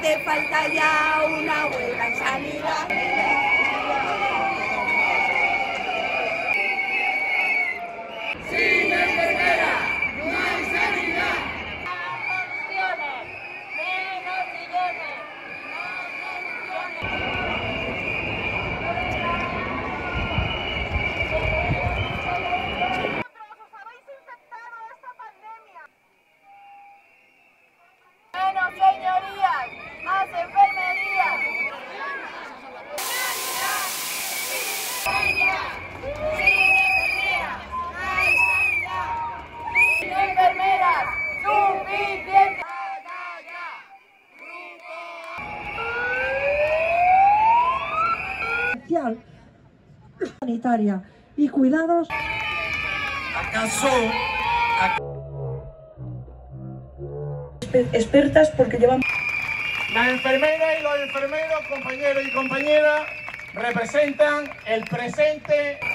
te falta ya una buena en sanidad. Sanitaria y cuidados. ¿Acaso expertas porque llevan La enfermera y los enfermeros, compañeros y compañeras, representan el presente